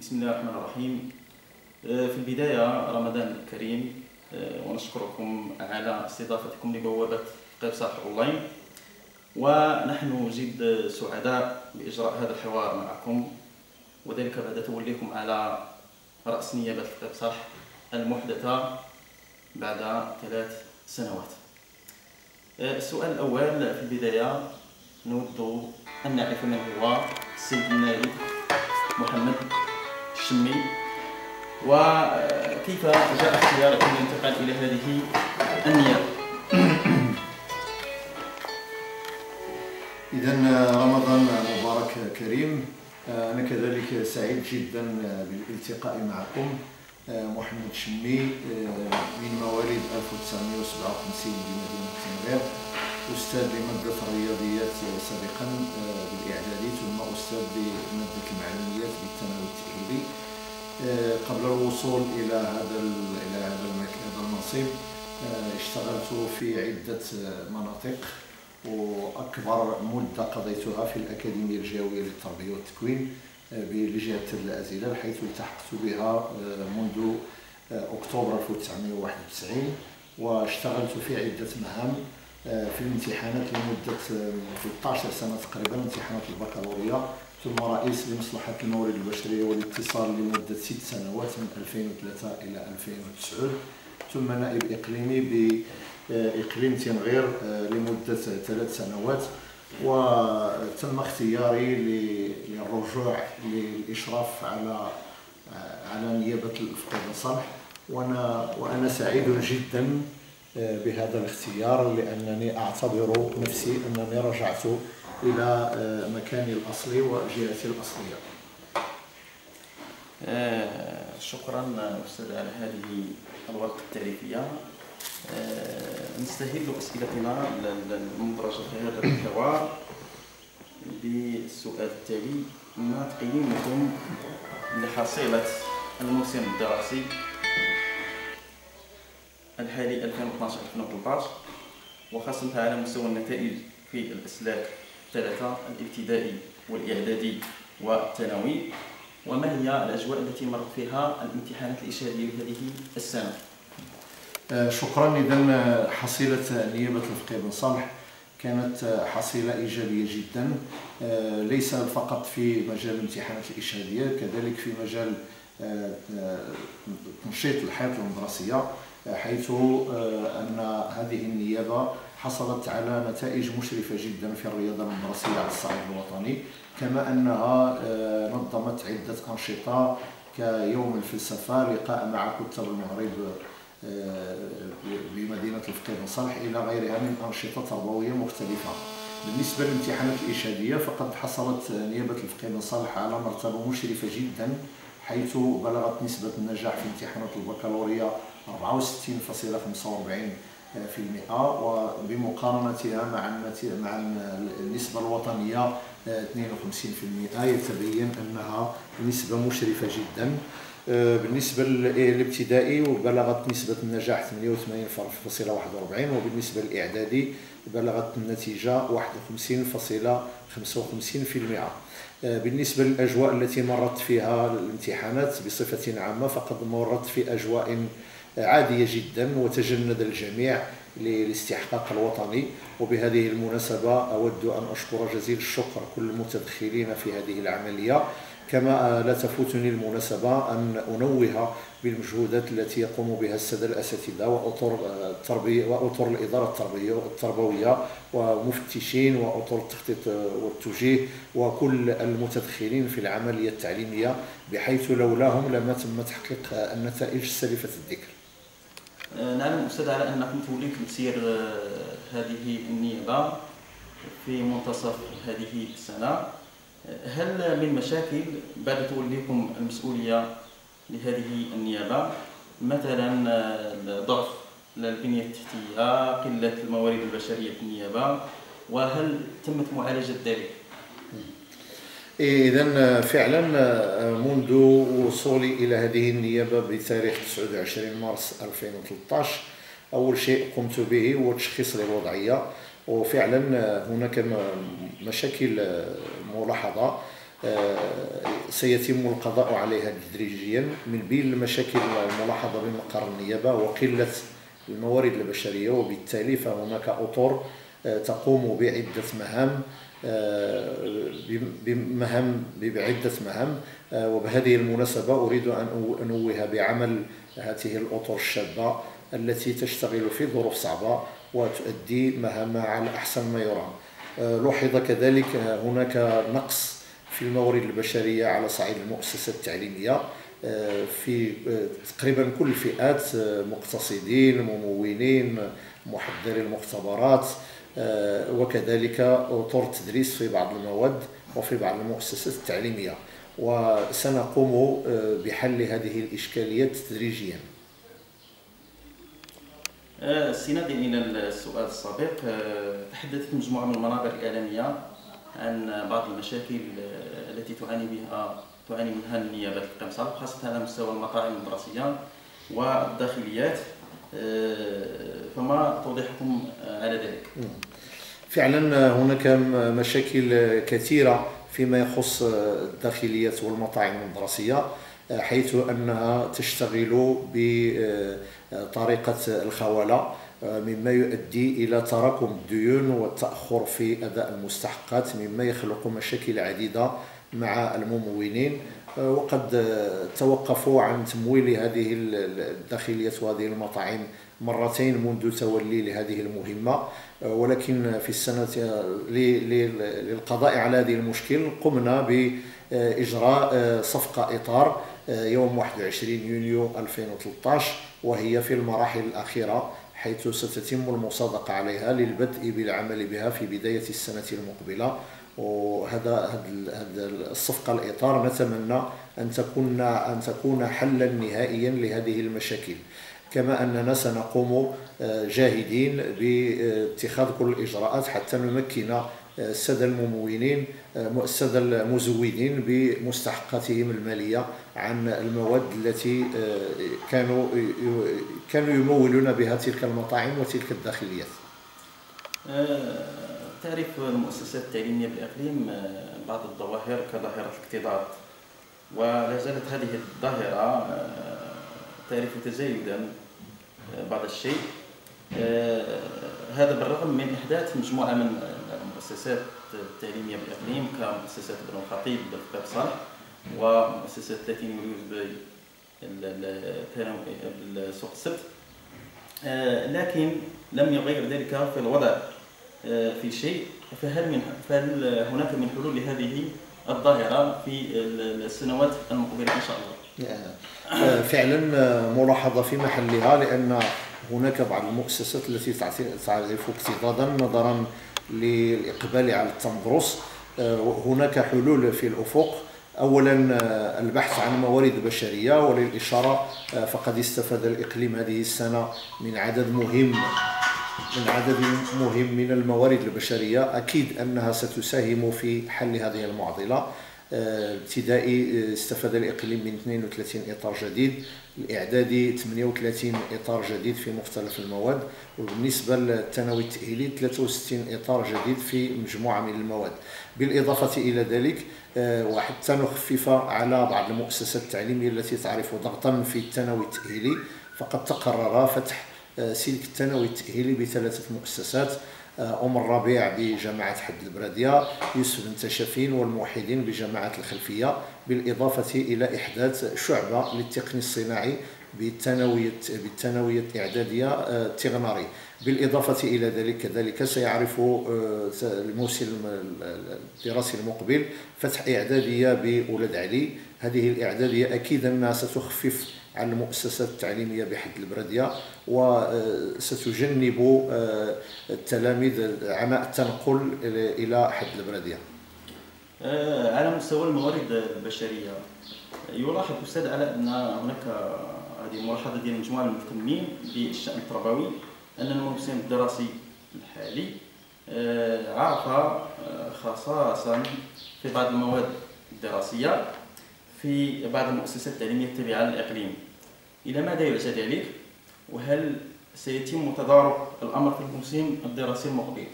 بسم الله الرحمن الرحيم. آه، في البداية رمضان الكريم آه، ونشكركم على استضافتكم لبوابة قبصة أونلاين. ونحن جد سعداء بإجراء هذا الحوار معكم. وذلك بعد توليكم على رأس نيابة القبصح المحدثة بعد ثلاث سنوات. آه، السؤال الأول في البداية نود أن نعرف من هو السيد النائب محمد الشمي وكيف جاء اختيارك الانتقال إلى هذه النيابة إذا رمضان مبارك كريم. أنا كذلك سعيد جدا بالالتقاء معكم. محمد شمي من مواليد 1957 بمدينة تنغير أستاذ لمادة الرياضيات سابقا بالإعدادي ثم أستاذ لمادة المعلوميات بالثانوي التأهيلي قبل الوصول إلى هذا إلى هذا المنصب اشتغلت في عدة مناطق وأكبر مدة قضيتها في الأكاديمية الجوية للتربية والتكوين آه، بلجهه الازله حيث التحقت بها آه، منذ آه، أكتوبر 1991 واشتغلت في عدة مهام. في الامتحانات لمدة 13 سنة تقريبا امتحانات البكالوريا ثم رئيس لمصلحة الموارد البشرية والاتصال لمدة ست سنوات من 2003 إلى 2009 ثم نائب إقليمي إقليم تنغير آه، لمدة ثلاث سنوات وتم اختياري للرجوع للإشراف على آه، على نيابة بن صالح وأنا وأنا سعيد جدا آه، بهذا الاختيار لأنني أعتبر نفسي أنني رجعت إلى مكاني الأصلي وجهتي الأصلية. شكرا أستاذ على هذه الورقه التعريفيه آه، نستهل أسئلتنا المدرجة في هذا الحوار. بالسؤال التالي ما تقييمكم لحصيلة الموسم الدراسي؟ الحالي 2012-2013 وخاصة على مستوى النتائج في الأسلاك الثلاثة الابتدائي والإعدادي والثانوي. وما هي الأجواء التي مرت فيها الامتحانات الإشارية لهذه السنة؟ آه، شكرا. اذا آه، حصيلة نيابة الفقيه بن صالح كانت آه، حصيلة إيجابية جدا. ليس فقط في مجال الامتحانات الاشهاديه كذلك في مجال تنشيط الحياة المدرسيه حيث أن هذه النيابة حصلت على نتائج مشرفة جدا في الرياضة المدرسية على الصعيد الوطني كما أنها نظمت عدة أنشطة كيوم الفلسفة لقاء مع كتاب المغرب بمدينة الفقيه صالح إلى غيرها من أنشطة تربوية مختلفة. بالنسبة للامتحانات الإشهادية فقد حصلت نيابة الفقيه بن صالح على مرتبة مشرفة جدا حيث بلغت نسبة النجاح في امتحانات البكالوريا 64.45 في المئة وبمقارنتها مع مع النسبة الوطنية 52% يتبين أنها نسبة مشرفة جدا. آه، بالنسبة للابتدائي وبلغت نسبة النجاح 88.41 وبالنسبة للإعدادي بلغت النتيجة 51.55% آه، بالنسبة للأجواء التي مرت فيها الامتحانات بصفة عامة فقد مرت في أجواء عادية جدا وتجند الجميع للاستحقاق الوطني وبهذه المناسبة أود أن أشكر جزيل الشكر كل المتدخلين في هذه العملية كما لا تفوتني المناسبة أن أنوه بالمجهودات التي يقوم بها السادة الأساتذة وأطر التربية وأطر الإدارة التربية التربوية ومفتشين وأطر التخطيط والتوجيه وكل المتدخلين في العملية التعليمية بحيث لولاهم لما تم تحقيق النتائج السالفة الذكر. نعلم أستاذ على أنكم توليتم تسير هذه النيابة في منتصف هذه السنة هل من مشاكل بعد توليكم المسؤولية لهذه النيابة مثلا ضعف البنية التحتية قلة الموارد البشرية في النيابة وهل تمت معالجة ذلك؟ إذا فعلا منذ وصولي إلى هذه النيابة بتاريخ 29 مارس 2013 أول شيء قمت به هو تشخيص الوضعية وفعلا هناك مشاكل ملاحظة سيتم القضاء عليها تدريجيا من بين المشاكل الملاحظة بمقر النيابة وقلة الموارد البشرية وبالتالي فهناك أطر تقوم بعدة مهام بمهام بعدة مهام وبهذه المناسبة أريد أن أنوه بعمل هذه الأطر الشابة التي تشتغل في ظروف صعبة وتؤدي مهامها على أحسن ما يرام. لوحظ كذلك هناك نقص في الموارد البشرية على صعيد المؤسسات التعليمية. في تقريبا كل الفئات مقتصدين ممولين محضري المختبرات وكذلك أطر التدريس في بعض المواد وفي بعض المؤسسات التعليمية. وسنقوم بحل هذه الإشكاليات تدريجيا. استنادا إلى السؤال السابق. تحدثت مجموعة من المنابر الإعلامية عن بعض المشاكل التي تعاني بها تعاني منها النيابة القمصة خاصة على مستوى المطاعم الدراسيه والداخليات. فما توضيحكم على ذلك؟ فعلا هناك مشاكل كثيرة فيما يخص الداخليات والمطاعم الدراسية حيث أنها تشتغل بطريقة الخوالة مما يؤدي إلى تراكم الديون والتأخر في أداء المستحقات مما يخلق مشاكل عديدة مع الممولين وقد توقفوا عن تمويل هذه الداخليات وهذه المطاعم مرتين منذ تولي لهذه المهمة. ولكن في السنة للقضاء على هذه المشكل قمنا بإجراء صفقة إطار يوم 21 يونيو 2013 وهي في المراحل الأخيرة. حيث ستتم المصادقة عليها للبدء بالعمل بها في بداية السنة المقبلة. وهذا هذا الصفقة الإطار نتمنى أن تكون أن تكون حلا نهائيا لهذه المشاكل. كما أننا سنقوم جاهدين باتخاذ كل الإجراءات حتى نمكن السادة الممولين السادة المزودين بمستحقاتهم المالية عن المواد التي كانوا كانوا يمولون بها تلك المطاعم وتلك الداخليات. تعرف المؤسسات التعليمية بالإقليم بعض الظواهر كظاهرة الاكتظاظ ولا زالت هذه الظاهرة تعرف تزايدا بعض الشيء هذا بالرغم من إحداث مجموعة من المؤسسات التعليميه بالاقليم كمؤسسات ابن الخطيب بالقبصه ومؤسسه 30 يوليو بالسوق السبت لكن لم يغير ذلك في الوضع في شيء فهل من فهل هناك من حلول لهذه الظاهرة في السنوات المقبلة إن شاء الله؟ فعلا ملاحظة في محلها لأن هناك بعض المؤسسات التي تعرف اكتظاظا نظرا للإقبال على التمدرس هناك حلول في الأفق. اولا البحث عن موارد بشرية وللإشارة فقد استفاد الإقليم هذه السنة من عدد مهم من عدد مهم من الموارد البشرية. أكيد أنها ستساهم في حل هذه المعضلة. ابتدائي استفاد الإقليم من 32 إطار جديد الإعدادي 38 إطار جديد في مختلف المواد وبالنسبة للثانوي التأهيلي 63 إطار جديد في مجموعة من المواد. بالإضافة إلى ذلك وحتى نخفف على بعض المؤسسات التعليمية التي تعرف ضغطا في الثانوي التأهيلي فقد تقرر فتح سلك الثانوي التأهيلي بثلاثة مؤسسات. أم الربيع بجامعة حد البرادية يوسف بن تشافين والموحدين بجامعة الخلفية بالإضافة إلى إحداث شعبة للتقني الصناعي بالثانوية بالثانوية الإعدادية التغناري بالإضافة إلى ذلك كذلك سيعرف الموسم الدراسي المقبل فتح إعدادية بأولاد علي. هذه الإعدادية أكيد أنها ستخفف عن المؤسسات التعليميه بحد البرديه وستجنب آه، التلاميذ عناء التنقل إلى حد البرديه. آه، على مستوى الموارد البشرية يلاحظ الاستاذ على أن هناك هذه ملاحظه ديال مجموعة المهتمين بالشأن التربوي أن الموسم الدراسي الحالي آه، عرف خصائصا في بعض المواد الدراسية في بعض المؤسسات التعليمية التابعة للإقليم إلى ماذا يعزى ذلك وهل سيتم تضارب الأمر في الموسم الدراسي المقبل؟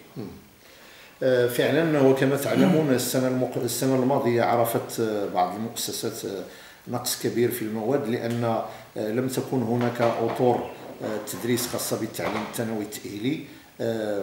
آه، فعلا وكما تعلمون السنة المق... السنة الماضية عرفت آه، بعض المؤسسات آه، نقص كبير في المواد لأن لم تكن هناك اطور تدريس خاصة بالتعليم الثانوي التأهيلي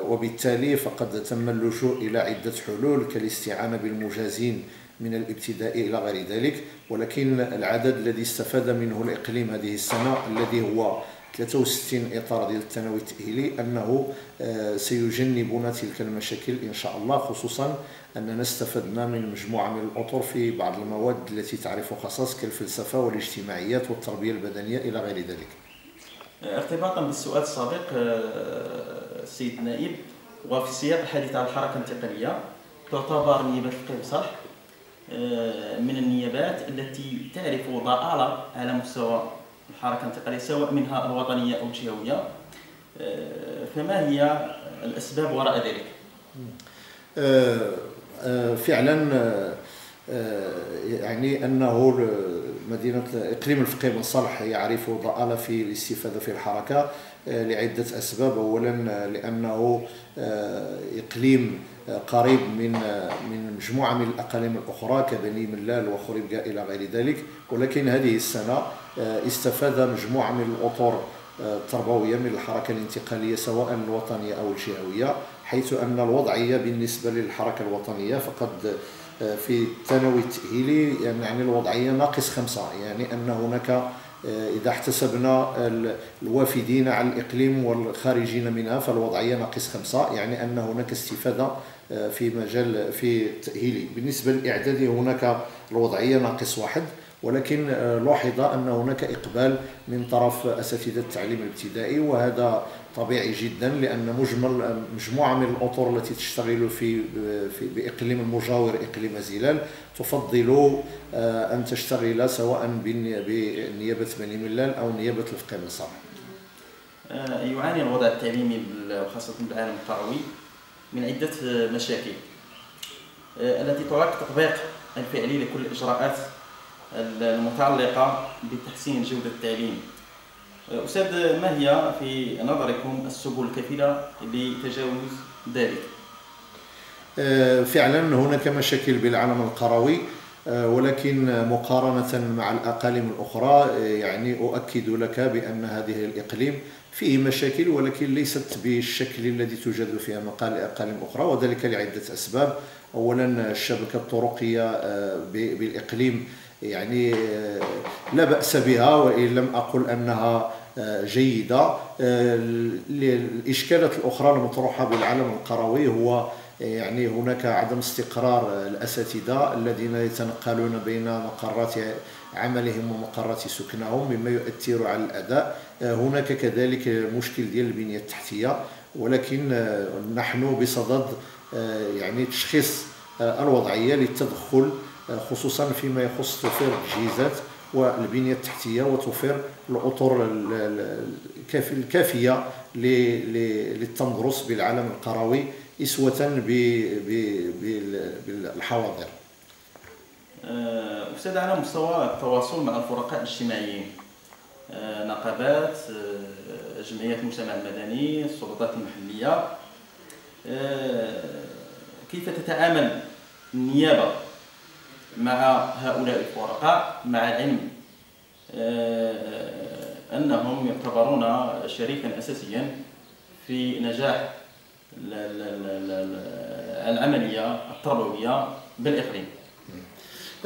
وبالتالي فقد تم اللجوء إلى عدة حلول كالاستعانة بالمجازين من الابتدائي إلى غير ذلك ولكن العدد الذي استفاد منه الإقليم هذه السنة الذي هو 63 إطار ديال الثانوي التأهيلي أنه آه، سيجنبنا تلك المشاكل إن شاء الله خصوصا أننا استفدنا من مجموعة من الأطر في بعض المواد التي تعرف خصائص كالفلسفة والاجتماعيات والتربية البدنية إلى غير ذلك. ارتباطا بالسؤال السابق السيد آه، النائب وفي سياق الحديث عن الحركة الانتقالية تعتبر نيابة القيصر آه، من النيابات التي تعرف ضآلة على مستوى الحركة الانتقالية سواء منها الوطنية أو الجهوية آه، فما هي الأسباب وراء ذلك؟ آه، آه، فعلا يعني أنه مدينة إقليم الفقيه بن صالح يعرف ضآلة في الاستفادة في الحركة لعدة أسباب اولا لأنه إقليم قريب من من مجموعة من الأقاليم الأخرى كبني ملال وخريبكا إلى غير ذلك ولكن هذه السنة آه، استفاد مجموعة من الأطر آه، التربوية من الحركة الانتقالية سواء الوطنية أو الجهوية حيث أن الوضعيه بالنسبة للحركة الوطنية فقد آه، في الثانوي التأهيلي يعني الوضعيه ناقص خمسة يعني أن هناك إذا احتسبنا الوافدين على الإقليم والخارجين منها فالوضعية ناقص خمسة يعني أن هناك استفادة في مجال في التأهيلي بالنسبة للإعدادي هناك الوضعية ناقص واحد ولكن آه، لوحظ أن هناك إقبال من طرف أساتذة التعليم الابتدائي وهذا طبيعي جدا لأن مجمل مجموعة من الأطر التي تشتغل في, في بإقليم المجاور إقليم زلال تفضل آه، أن تشتغل سواء بنيابة بني ملال أو نيابة الفقيه بن صالح. آه، يعاني الوضع التعليمي خاصة بالعالم القروي من عدة مشاكل. التي تعرق تطبيق الفعلي لكل الاجراءات المتعلقة بتحسين جودة التعليم. أستاذ ما هي في نظركم السبل الكفيلة لتجاوز ذلك؟ آه، فعلا هناك مشاكل بالعالم القروي. آه، ولكن مقارنة مع الأقاليم الأخرى آه، يعني أؤكد لك بأن هذه الإقليم فيه مشاكل ولكن ليست بالشكل الذي توجد فيها أقاليم أخرى وذلك لعدة أسباب. أولا الشبكة الطرقية بالإقليم يعني آه، لا بأس بها وإن لم أقل أنها آه، جيدة. آه، الإشكالات الأخرى المطروحة بالعالم القروي هو يعني هناك عدم استقرار الأساتذة الذين يتنقلون بين مقرات عملهم ومقرات سكنهم مما يؤثر على الأداء. هناك كذلك مشكل ديال البنية التحتية ولكن نحن بصدد يعني تشخيص الوضعية للتدخل خصوصا فيما يخص توفير التجهيزات والبنية التحتية وتوفير الأطر الكافية للتندرس بالعالم القروي. إسوة بالحواضر. أه، أستاذ على مستوى التواصل مع الفرقاء الاجتماعيين أه، نقابات أه، جمعيات المجتمع المدني السلطات المحلية كيف تتعامل النيابة مع هؤلاء الفرقاء مع العلم آه، أنهم يعتبرون شريكا أساسيا في نجاح العملية التربوية بالإقليم.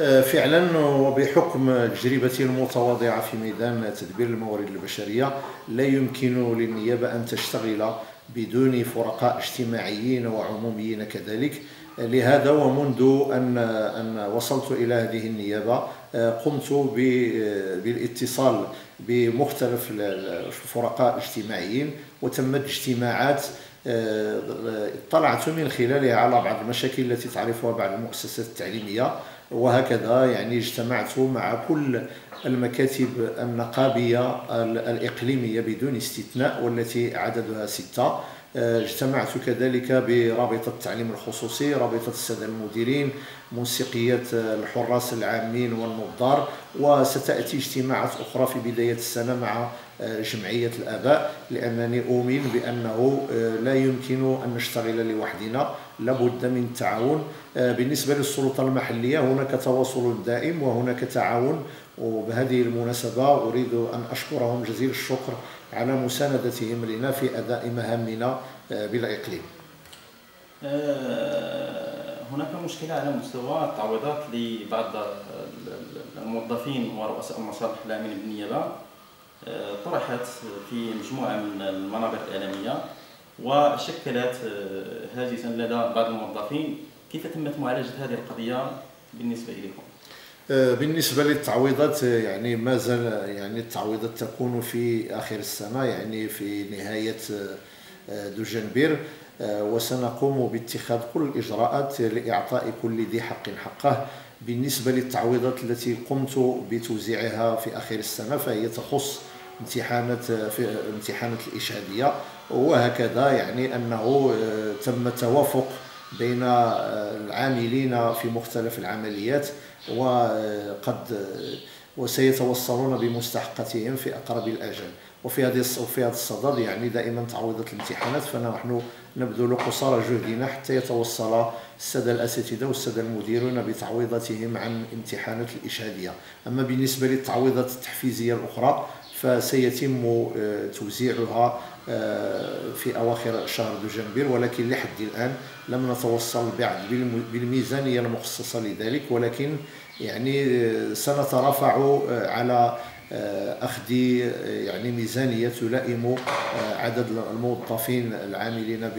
آه، فعلا وبحكم تجربتي المتواضعة في ميدان تدبير الموارد البشرية لا يمكن للنيابة أن تشتغل بدون فرقاء اجتماعيين وعموميين كذلك. لهذا ومنذ أن أن وصلت إلى هذه النيابة آه، قمت بالاتصال بمختلف الفرقاء الاجتماعيين وتمت اجتماعات اطلعت من خلالها على بعض المشاكل التي تعرفها بعض المؤسسات التعليمية وهكذا يعني اجتمعت مع كل المكاتب النقابية الإقليمية بدون استثناء والتي عددها ستة. اجتمعت كذلك برابطة التعليم الخصوصي رابطة السادة المديرين منسقية الحراس العامين والنظار وستأتي اجتماعات أخرى في بداية السنة مع جمعية الآباء لأنني أؤمن بأنه لا يمكن أن نشتغل لوحدنا لابد من التعاون. بالنسبة للسلطة المحلية هناك تواصل دائم وهناك تعاون وبهذه المناسبة أريد أن أشكرهم جزيل الشكر على مساندتهم لنا في أداء مهامنا بالإقليم آه، هناك مشكلة على مستوى التعويضات لبعض الموظفين ورؤساء المصالح العامين بالنيابة آه، طرحت في مجموعة من المنابر الإعلامية وشكلت آه، هاجسا لدى بعض الموظفين كيف تمت معالجة هذه القضية بالنسبة إليكم؟ بالنسبة للتعويضات يعني ما زال يعني التعويضات تكون في آخر السنة يعني في نهاية دجنبير وسنقوم باتخاذ كل الإجراءات لإعطاء كل ذي حق حقه. بالنسبة للتعويضات التي قمت بتوزيعها في آخر السنة فهي تخص امتحانات في الامتحانات الإشهادية وهكذا يعني أنه تم التوافق بين العاملين في مختلف العمليات وقد وسيتوصلون بمستحقاتهم في أقرب الأجل. وفي هذه وفي هذا الصدد يعني دائما تعويضات الامتحانات فنحن نبذل قصارى جهدنا حتى يتوصل السادة الأساتذة والسادة المديرون بتعويضاتهم عن امتحانات الإشهادية. أما بالنسبة للتعويضات التحفيزية الأخرى فسيتم آه، توزيعها آه، في أواخر شهر دجنبر ولكن لحد الآن لم نتوصل بعد. بالميزانية المخصصة لذلك ولكن يعني آه، سنترافع على أخذ آه، يعني ميزانية تلائم آه، عدد الموظفين العاملين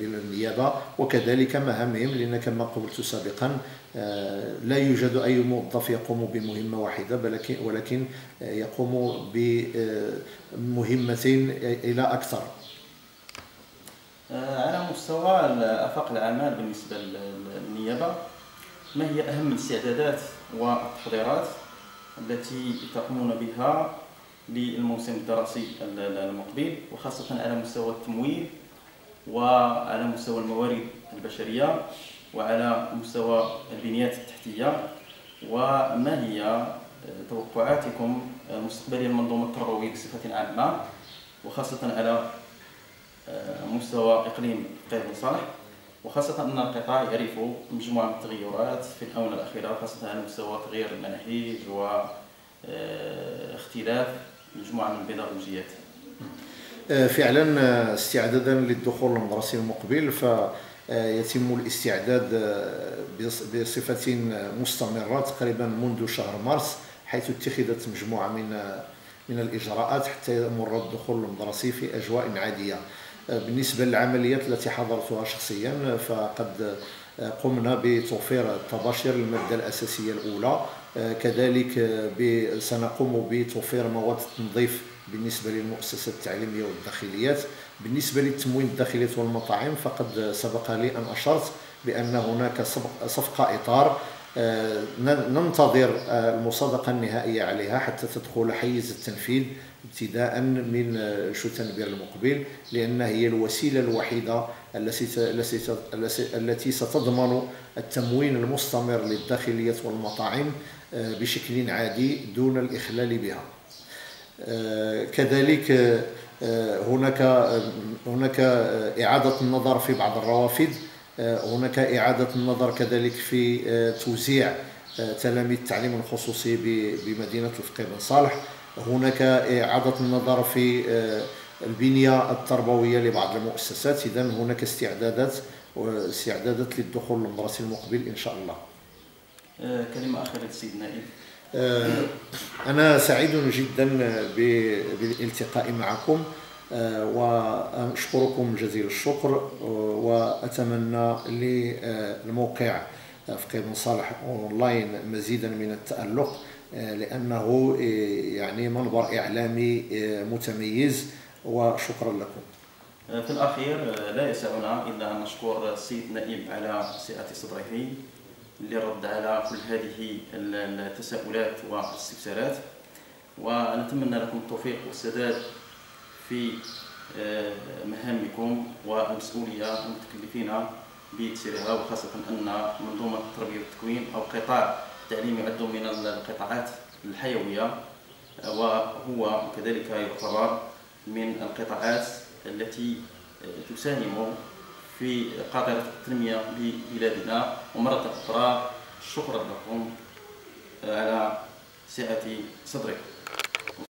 بالنيابة وكذلك مهامهم لأن كما قلت سابقا لا يوجد أي موظف يقوم بمهمة واحدة ولكن يقوم بمهمة إلى أكثر. على مستوى آفاق الأعمال بالنسبة للنيابة ما هي أهم الاستعدادات والتحضيرات؟ التي تقومون بها للموسم الدراسي المقبل وخاصة على مستوى التمويل وعلى مستوى الموارد البشرية وعلى مستوى البنيات التحتية. وما هي توقعاتكم المستقبلية للمنظومة التربوية بصفة عامة وخاصة على مستوى إقليم قيد صالح وخاصة أن القطاع يعرف مجموعة من التغيرات في الآونة الأخيرة خاصة على مستوى تغيير المناهج واختلاف مجموعة من البيداغوجيات. آه، فعلا آه، استعدادا للدخول المدرسي المقبل فيتم الاستعداد آه، بصفة مستمرة تقريبا منذ شهر مارس حيث اتخذت مجموعة من من الإجراءات حتى يمر الدخول المدرسي في أجواء عادية. بالنسبة للعمليات التي حضرتها شخصيا فقد قمنا بتوفير الطباشير المادة الأساسية الأولى. كذلك سنقوم بتوفير مواد التنظيف بالنسبة للمؤسسات التعليمية والداخليات. بالنسبة للتموين الداخلية والمطاعم فقد سبق لي أن أشرت بأن هناك صفقة إطار ننتظر المصادقة النهائية عليها حتى تدخل حيز التنفيذ ابتداء من شتنبر المقبل لأن هي الوسيلة الوحيدة التي ستضمن التموين المستمر للداخلية والمطاعم آه، بشكل عادي دون الإخلال بها. آه، كذلك آه، هناك هناك إعادة النظر في بعض الروافد هناك إعادة النظر كذلك في توزيع تلاميذ التعليم الخصوصي بمدينة الفقيه بن صالح. هناك إعادة النظر في البنية التربوية لبعض المؤسسات. إذا هناك استعدادات واستعدادات للدخول المدرسي المقبل إن شاء الله. آه، كلمة أخيرة للسيد نائب. آه، أنا سعيد جدا بالالتقاء معكم. آه، وأشكركم جزيل الشكر وأتمنى للموقع فقيه بن صالح أونلاين مزيدا من التألق لأنه يعني منبر إعلامي متميز وشكرا لكم. في الأخير لا يسعنا إلا أن نشكر السيد نائب على سعة صدره اللي رد على كل هذه التساؤلات والاستفسارات ونتمنى لكم التوفيق والسداد. في آه، مهامكم والمسؤولية المتكلفين بتسيرها وخاصة أن منظومة التربية والتكوين أو قطاع التعليم يعد من القطاعات الحيوية وهو كذلك يعتبر من القطاعات التي تساهم في قاطرة التنمية ببلادنا. ومرة أخرى شكرا لكم على سعة صدركم.